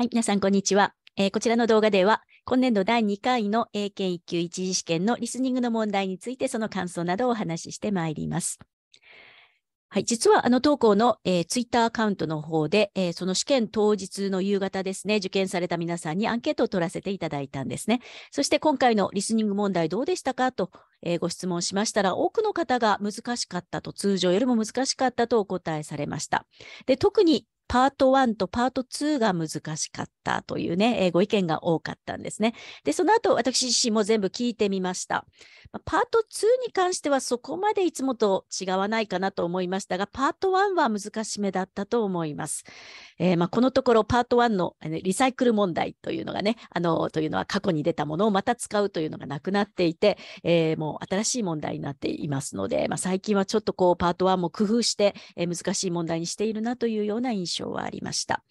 はい、皆さん、こんにちは。えー、こちらの動画では、今年度第2回の英検1級一次試験のリスニングの問題について、その感想などをお話ししてまいります。はい、実はあの当校の、えー、ツイッターアカウントの方で、えー、その試験当日の夕方ですね、受験された皆さんにアンケートを取らせていただいたんですね。そして今回のリスニング問題どうでしたかと、え、ご質問しましたら、多くの方が難しかったと、通常よりも難しかったとお答えされました。で特にパート1とパート2が難しかったというね、えー、ご意見が多かったんですね。で、その後、私自身も全部聞いてみました。パート2に関してはそこまでいつもと違わないかなと思いましたが、パート1は難しめだったと思います。えー、まあ、このところパート1のリサイクル問題というのがね、あの、というのは過去に出たものをまた使うというのがなくなっていて、えー、もう新しい問題になっていますので、まあ、最近はちょっとこうパート1も工夫して、えー、難しい問題にしているなというような印象はありました。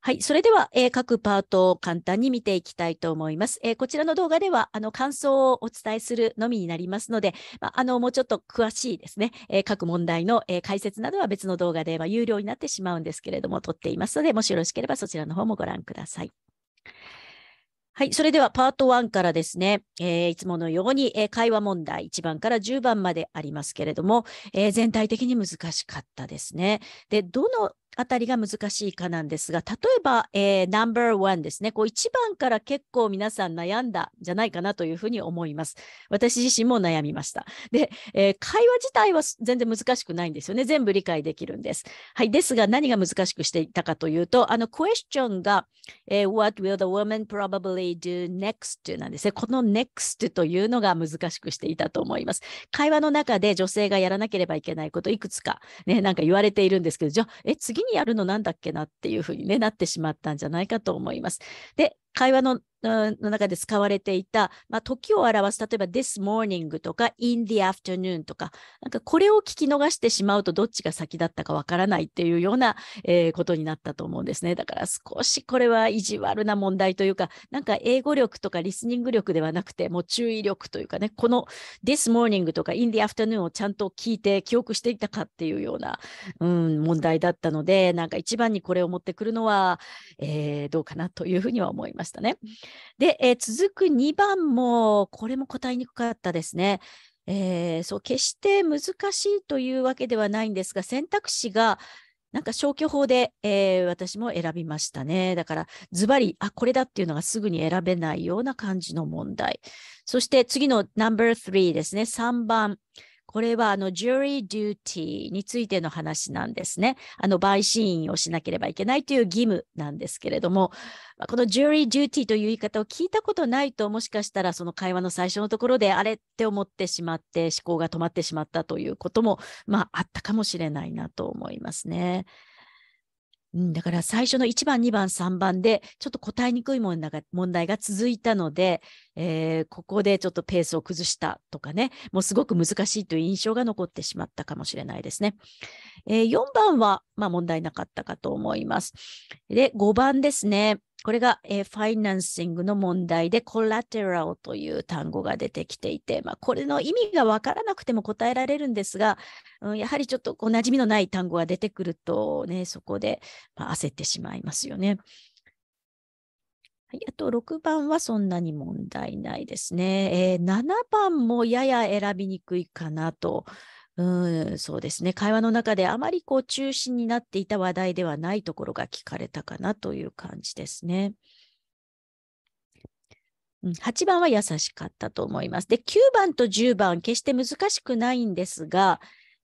はい。それでは、えー、各パートを簡単に見ていきたいと思います。えー、こちらの動画では、あの、感想をお伝えするのみになりますので、まあ、あの、もうちょっと詳しいですね、えー、各問題の、え解説などは別の動画で、ま、有料になってしまうんですけれども、撮っていますので、もしよろしければそちらの方もご覧ください。はい。それではパート1からですね、えー、いつものように、えー、会話問題1番から10番までありますけれども、えー、全体的に難しかったですね。で、どのあたりが難しいかなんですが、例えば、えー、ナンバーワンですね。こう1番から結構皆さん悩んだんじゃないかなというふうに思います。私自身も悩みました。で、えー、会話自体は全然難しくないんですよね。全部理解できるんです。はい。ですが、何が難しくしていたかというと、あの、クエスチョンが、えー、What will the woman probably do next? なんですね。この next というのが難しくしていたと思います。会話の中で女性がやらなければいけないこといくつか、ね、なんか言われているんですけど、じゃあ、え、次にやるのなんだっけなっていうふうに、ね、なってしまったんじゃないかと思います。で、会話のの中で使われていた、まあ、時を表す、例えば this morning とか in the afternoon とか、なんかこれを聞き逃してしまうとどっちが先だったかわからないっていうような、えー、ことになったと思うんですね。だから少しこれは意地悪な問題というか、なんか英語力とかリスニング力ではなくて、もう注意力というかね、この this morning とか in the afternoon をちゃんと聞いて記憶していたかっていうような、うん、問題だったので、なんか一番にこれを持ってくるのは、えー、どうかなというふうには思いますましたね。で、えー、続く2番も、これも答えにくかったですね。えー、そう、決して難しいというわけではないんですが、選択肢がなんか消去法で、えー、私も選びましたね。だから、ズバリ、あ、これだっていうのがすぐに選べないような感じの問題。そして次の No.3 ですね。3番。これはあのジュリーデューティーについての話なんですね。あの陪審員をしなければいけないという義務なんですけれども、このジュリーデューティーという言い方を聞いたことないと、もしかしたらその会話の最初のところであれって思ってしまって、思考が止まってしまったということも、まあ、あったかもしれないなと思いますね。うん、だから最初の1番、2番、3番でちょっと答えにくい問題が問題が続いたので、えー、ここでちょっとペースを崩したとかね、もうすごく難しいという印象が残ってしまったかもしれないですね。えー、4番は、まあ、問題なかったかと思います。で、5番ですね。これが、えー、ファイナンシングの問題で、コラテラルという単語が出てきていて、まあ、これの意味がわからなくても答えられるんですが、うん、やはりちょっとお馴染みのない単語が出てくると、ね、そこで、まあ、焦ってしまいますよね。はい、あと6番はそんなに問題ないですね。えー、7番もやや選びにくいかなと。うん、そうですね。会話の中であまりこう中心になっていた話題ではないところが聞かれたかなという感じですね。8番は優しかったと思います。で、9番と10番、決して難しくないんですが、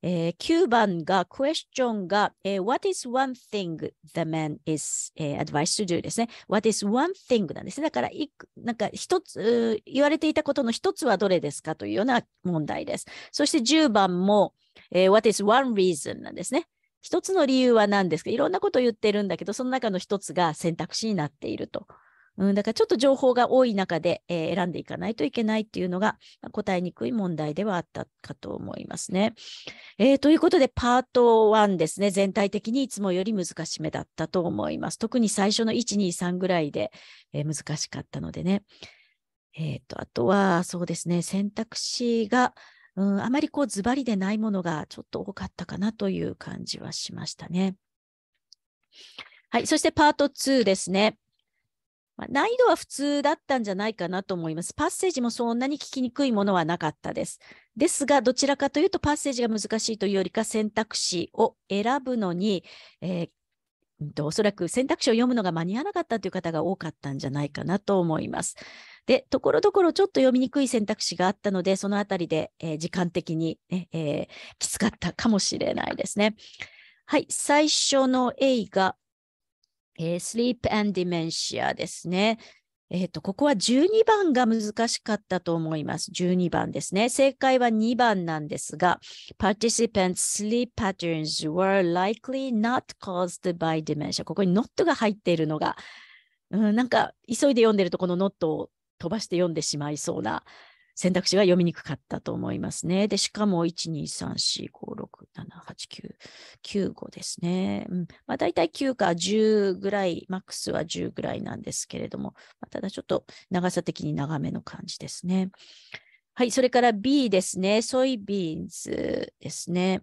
えー、9番が、クエスチョンが、えー、What is one thing the man is、えー、advised to do ですね。What is one thing なんですね。だから、いなんか一つ、言われていたことの一つはどれですかというような問題です。そして10番も、えー、What is one reason なんですね。一つの理由は何ですか？いろんなことを言ってるんだけど、その中の一つが選択肢になっていると。うん、だからちょっと情報が多い中で、えー、選んでいかないといけないっていうのが、答えにくい問題ではあったかと思いますね。えー、ということで、パート1ですね、全体的にいつもより難しめだったと思います。特に最初の1、2、3ぐらいで、えー、難しかったのでね。えっ、と、あとは、そうですね、選択肢が、うん、あまりこうズバリでないものがちょっと多かったかなという感じはしましたね。はい、そしてパート2ですね。まあ、難易度は普通だったんじゃないかなと思います。パッセージもそんなに聞きにくいものはなかったです。ですが、どちらかというとパッセージが難しいというよりか選択肢を選ぶのに、えーおそらく選択肢を読むのが間に合わなかったという方が多かったんじゃないかなと思います。で、ところどころちょっと読みにくい選択肢があったので、そのあたりで、えー、時間的にね、えー、きつかったかもしれないですね。はい、最初の A が、えー、Sleep and Dementia ですね。えっ、ー、と、ここは12番が難しかったと思います。12番ですね。正解は2番なんですが、participants' sleep patterns were likely not caused by dementia. ここに not が入っているのが、うん、なんか急いで読んでるとこの not を飛ばして読んでしまいそうな選択肢が読みにくかったと思いますね。で、しかも、1、2、3、4、5、6、7、8、9、9、5ですね。うん。まあ、大体9か10ぐらい、マックスは10ぐらいなんですけれども、まあ、ただちょっと長さ的に長めの感じですね。はい、それから B ですね。ソイビーンズですね。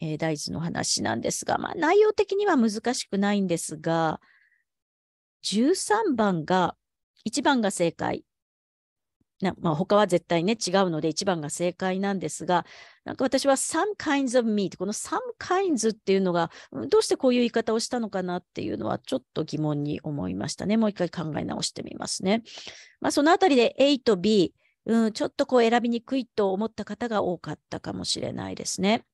えー、大豆の話なんですが、まあ、内容的には難しくないんですが、13番が、1番が正解、なまあ、他は絶対ね、違うので一番が正解なんですが、なんか私は some kinds of meat、この some kinds っていうのが、どうしてこういう言い方をしたのかなっていうのはちょっと疑問に思いましたね。もう一回考え直してみますね。まあ、そのあたりで A と B、うん、ちょっとこう選びにくいと思った方が多かったかもしれないですね。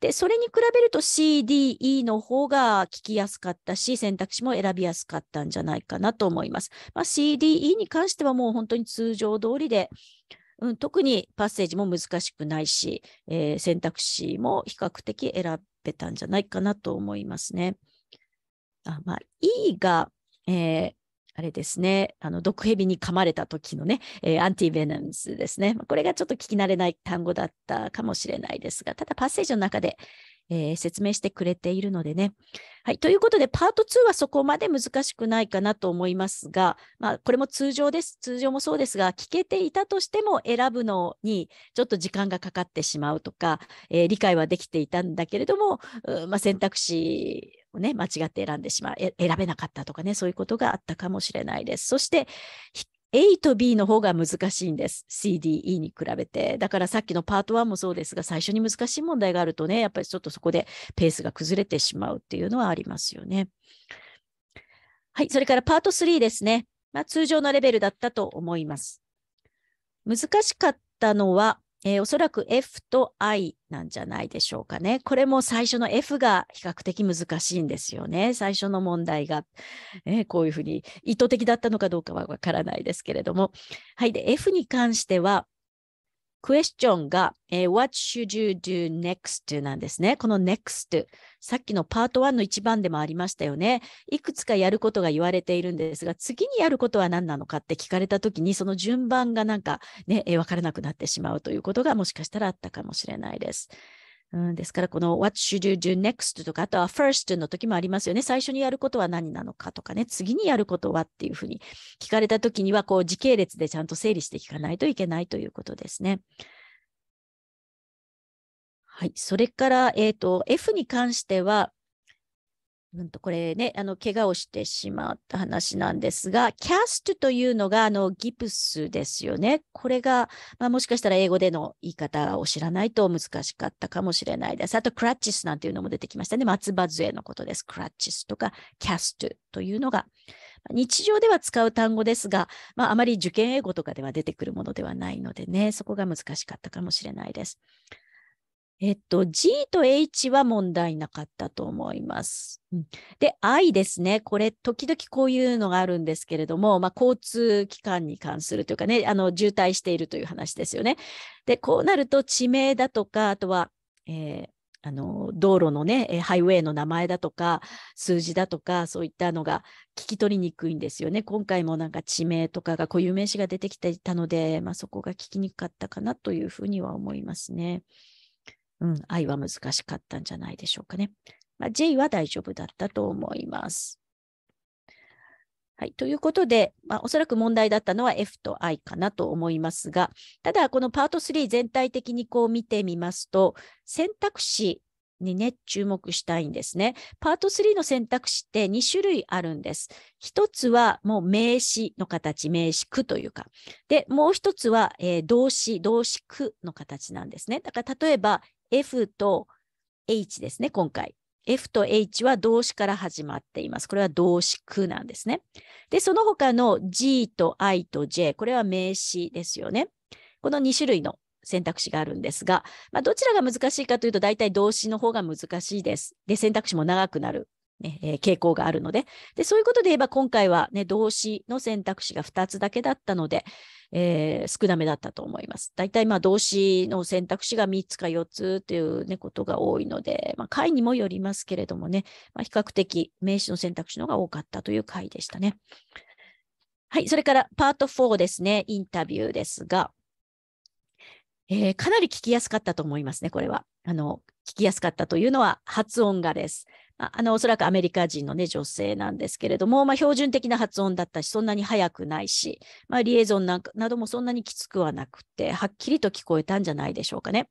で、それに比べると C、D、E の方が聞きやすかったし、選択肢も選びやすかったんじゃないかなと思います。まあ、C、D、E に関してはもう本当に通常通りで、うん、特にパッセージも難しくないし、えー、選択肢も比較的選べたんじゃないかなと思いますね。あまあ、E が、えー、あれですね、あの毒蛇に噛まれた時のね、えー、アンティベノムスですね。これがちょっと聞き慣れない単語だったかもしれないですが、ただパッセージの中で、えー、説明してくれているのでね。はい。ということで、パート2はそこまで難しくないかなと思いますが、まあ、これも通常です。通常もそうですが、聞けていたとしても選ぶのにちょっと時間がかかってしまうとか、えー、理解はできていたんだけれども、まあ、選択肢ね、間違って選んでしまう、選べなかったとかね、そういうことがあったかもしれないです。そして、A と B の方が難しいんです。CDE に比べて。だからさっきのパート1もそうですが、最初に難しい問題があるとね、やっぱりちょっとそこでペースが崩れてしまうっていうのはありますよね。はい、それからパート3ですね。まあ、通常のレベルだったと思います。難しかったのは、えー、おそらく F と I なんじゃないでしょうかね。これも最初の F が比較的難しいんですよね。最初の問題が、えー、こういうふうに意図的だったのかどうかはわからないですけれども。はい。で、F に関しては、クエスチョンが、えー、What should you do next? なんですね。この next。さっきのパート1の1番でもありましたよね。いくつかやることが言われているんですが、次にやることは何なのかって聞かれたときに、その順番がなんかね、えー、分からなくなってしまうということがもしかしたらあったかもしれないです。うん、ですから、この What should you do next? とか、あとは first の時もありますよね。最初にやることは何なのかとかね、次にやることはっていうふうに聞かれた時には、こう時系列でちゃんと整理して聞かないといけないということですね。はい。それから、えっ、ー、と、F に関しては、うんと、これね、あの、怪我をしてしまった話なんですが、キャストというのが、あの、ギプスですよね。これが、まあ、もしかしたら英語での言い方を知らないと難しかったかもしれないです。あと、クラッチスなんていうのも出てきましたね。松葉杖のことです。クラッチスとか、キャストというのが、日常では使う単語ですが、まあ、あまり受験英語とかでは出てくるものではないのでね、そこが難しかったかもしれないです。えっと、G と H は問題なかったと思います。で、I ですね。これ、時々こういうのがあるんですけれども、まあ、交通機関に関するというかね、あの、渋滞しているという話ですよね。で、こうなると地名だとか、あとは、えー、あの道路のね、ハイウェイの名前だとか、数字だとか、そういったのが聞き取りにくいんですよね。今回もなんか地名とかが固有名詞が出てきていたので、まあ、そこが聞きにくかったかなというふうには思いますね。うん、愛は難しかったんじゃないでしょうかね。まあ、J は大丈夫だったと思います。はい。ということで、まあ、おそらく問題だったのは F と I かなと思いますが、ただ、このパート3全体的にこう見てみますと、選択肢にね、注目したいんですね。パート3の選択肢って2種類あるんです。一つはもう名詞の形、名詞句というか。で、もう一つは、えー、動詞、動詞句の形なんですね。だから例えば F と H ですね、今回。F と H は動詞から始まっています。これは動詞句なんですね。で、その他の G と I と J、これは名詞ですよね。この2種類の選択肢があるんですが、まあ、どちらが難しいかというと、大体動詞の方が難しいです。で、選択肢も長くなる、ねえー、傾向があるのでで、そういうことで言えば、今回は、ね、動詞の選択肢が2つだけだったので、えー、少なめだったと思います。大体、まあ、動詞の選択肢が3つか4つという、ね、ことが多いので、まあ、回にもよりますけれどもね、まあ、比較的名詞の選択肢の方が多かったという回でしたね。はい、それからパート4ですね、インタビューですが、えー、かなり聞きやすかったと思いますね、これは。あの、聞きやすかったというのは発音がです。あの、おそらくアメリカ人のね、女性なんですけれども、まあ、標準的な発音だったし、そんなに速くないし、まあ、リエゾンなんかなどもそんなにきつくはなくて、はっきりと聞こえたんじゃないでしょうかね。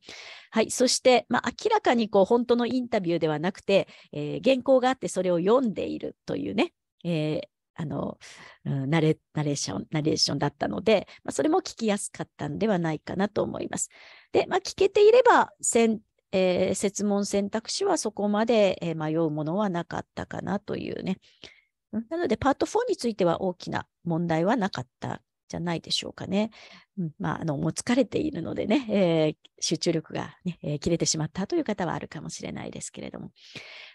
はい。そして、まあ、明らかにこう、本当のインタビューではなくて、えー、原稿があってそれを読んでいるというね、えー、あの、ナレナレーション、ナレーションだったので、まあ、それも聞きやすかったんではないかなと思います。で、まあ、聞けていれば、えー、設問選択肢はそこまで、えー、迷うものはなかったかなというね。なので、パート4については大きな問題はなかったじゃないでしょうかね。うん、まあ、あの、もう疲れているのでね、えー、集中力がね、えー、切れてしまったという方はあるかもしれないですけれども。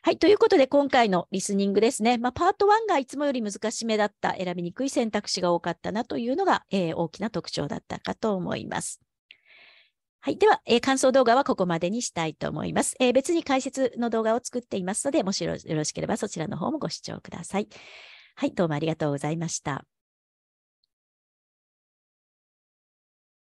はい、ということで今回のリスニングですね。まあ、パート1がいつもより難しめだった、選びにくい選択肢が多かったなというのが、えー、大きな特徴だったかと思います。はい。では、えー、感想動画はここまでにしたいと思います、えー、別に解説の動画を作っていますので、もしよろしければそちらの方もご視聴ください。はい。どうもありがとうございました。